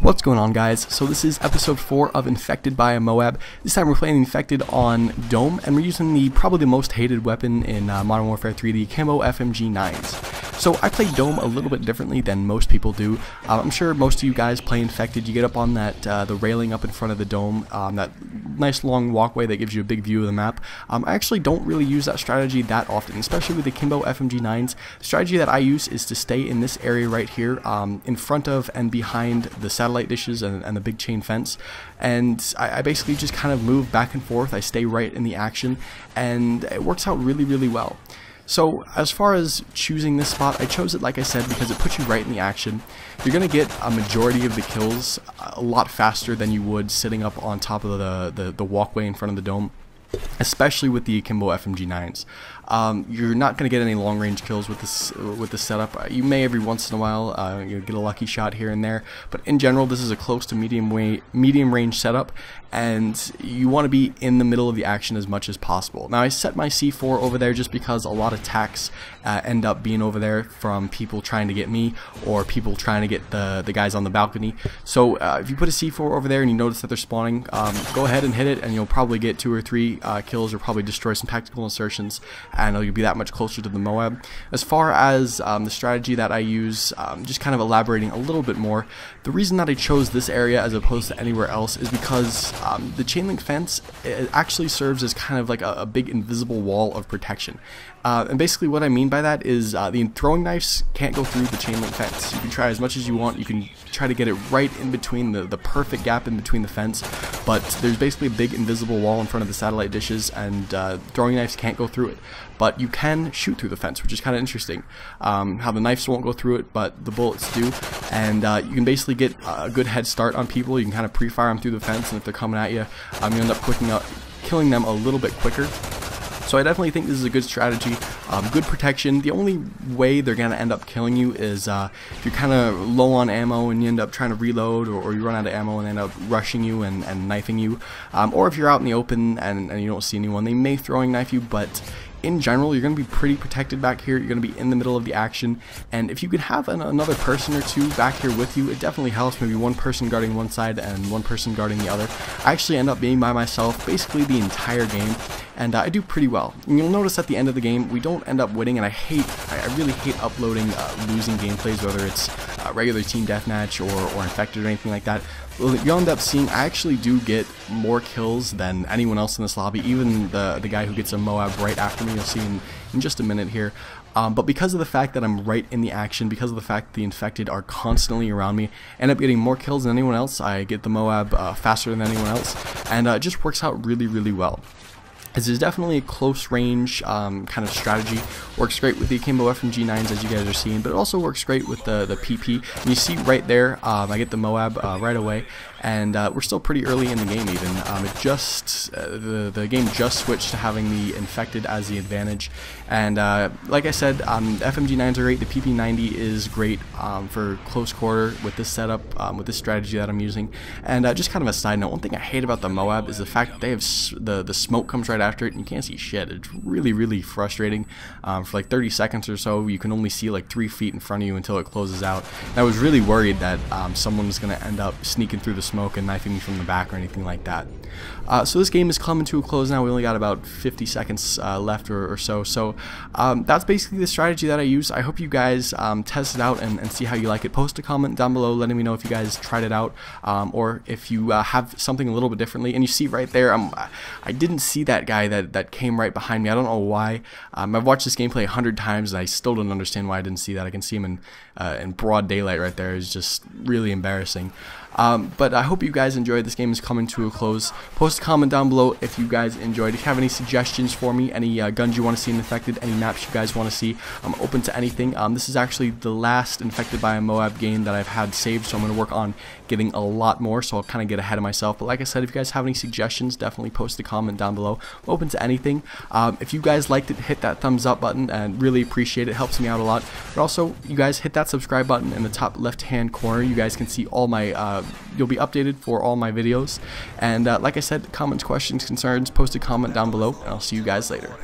What's going on guys? So this is episode 4 of Infected by a Moab. This time we're playing Infected on Dome and we're using the probably the most hated weapon in uh, Modern Warfare 3, the Akimbo FMG 9s. So I play Dome a little bit differently than most people do. Uh, I'm sure most of you guys play Infected. You get up on that uh, the railing up in front of the Dome, um, that nice long walkway that gives you a big view of the map. Um, I actually don't really use that strategy that often, especially with the Akimbo FMG 9s. The strategy that I use is to stay in this area right here, um, in front of and behind the satellite dishes and, and the big chain fence. And I, I basically just kind of move back and forth. I stay right in the action, and it works out really, really well. So as far as choosing this spot, I chose it like I said because it puts you right in the action. You're going to get a majority of the kills a lot faster than you would sitting up on top of the, the, the walkway in front of the dome especially with the Akimbo FMG9s. Um, you're not going to get any long range kills with this with this setup. Uh, you may every once in a while uh, you get a lucky shot here and there, but in general this is a close to medium way medium range setup, and you want to be in the middle of the action as much as possible. Now I set my C4 over there just because a lot of attacks uh, end up being over there from people trying to get me or people trying to get the the guys on the balcony. So uh, if you put a C4 over there and you notice that they're spawning, um, go ahead and hit it, and you'll probably get two or three uh, kills or probably destroy some tactical insertions and you'll be that much closer to the Moab. As far as um, the strategy that I use, um, just kind of elaborating a little bit more, the reason that I chose this area as opposed to anywhere else is because um, the chain link fence actually serves as kind of like a, a big invisible wall of protection. Uh, and basically what I mean by that is uh, the throwing knives can't go through the chain link fence. You can try as much as you want. You can try to get it right in between the, the perfect gap in between the fence. But there's basically a big invisible wall in front of the satellite dishes and uh, throwing knives can't go through it. But you can shoot through the fence, which is kind of interesting. Um, how the knives won't go through it, but the bullets do. And uh, you can basically get a good head start on people. You can kind of pre-fire them through the fence and if they're coming at you, um, you end up clicking up, killing them a little bit quicker. So I definitely think this is a good strategy. Um, good protection. The only way they're going to end up killing you is uh, if you're kind of low on ammo and you end up trying to reload or, or, you run out of ammo and end up rushing you and, and knifing you. Um, or if you're out in the open and, and you don't see anyone, they may throwing knife you, but in general, you're going to be pretty protected back here. You're going to be in the middle of the action. And if you could have an, another person or two back here with you, it definitely helps. Maybe one person guarding one side and one person guarding the other. I actually end up being by myself basically the entire game. And uh, I do pretty well. And you'll notice at the end of the game, we don't end up winning. And I hate, I really hate uploading uh, losing gameplays, whether it's uh, regular team deathmatch or, or infected or anything like that you'll end up seeing I actually do get more kills than anyone else in this lobby, even the, the guy who gets a Moab right after me, you'll see in, in just a minute here. Um, but because of the fact that I'm right in the action, because of the fact the infected are constantly around me, end up getting more kills than anyone else. I get the Moab uh, faster than anyone else, and uh, it just works out really, really well. This is definitely a close range um, kind of strategy. Works great with the Akimbo FMG9s as you guys are seeing, but it also works great with the, the PP. And you see right there, um, I get the Moab uh, right away, and uh, we're still pretty early in the game even. Um, it just, uh, the, the game just switched to having the Infected as the advantage, and uh, like I said, um, FMG9s are great, the PP90 is great um, for close quarter with this setup, um, with this strategy that I'm using, and uh, just kind of a side note, one thing I hate about the Moab is the fact that they have, the, the smoke comes right after it and you can't see shit. It's really, really frustrating. Um, for like 30 seconds or so, you can only see like three feet in front of you until it closes out. And I was really worried that um, someone was going to end up sneaking through the smoke and knifing me from the back or anything like that. Uh, so this game is coming to a close now. We only got about 50 seconds uh, left or, or, so. So um, that's basically the strategy that I use. I hope you guys um, test it out and, and, see how you like it. Post a comment down below letting me know if you guys tried it out um, or if you uh, have something a little bit differently. And you see right there, um, I didn't see that guy that, that came right behind me. I don't know why. Um, I've watched this gameplay a hundred times and I still don't understand why I didn't see that. I can see him in, uh, in broad daylight right there. It's just really embarrassing. Um, but I hope you guys enjoyed. This game is coming to a close. Post a comment down below if you guys enjoyed. If you have any suggestions for me, any uh, guns you want to see infected, any maps you guys want to see, I'm open to anything. Um, this is actually the last Infected by a Moab game that I've had saved, so I'm going to work on getting a lot more, so I'll kind of get ahead of myself. But like I said, if you guys have any suggestions, definitely post a comment down below. I'm open to anything. Um, if you guys liked it, hit that thumbs up button and really appreciate it. it. Helps me out a lot. But also, you guys hit that subscribe button in the top left-hand corner. You guys can see all my uh, you'll be updated for all my videos. And uh, like I said, comments, questions, concerns, post a comment down below, and I'll see you guys later.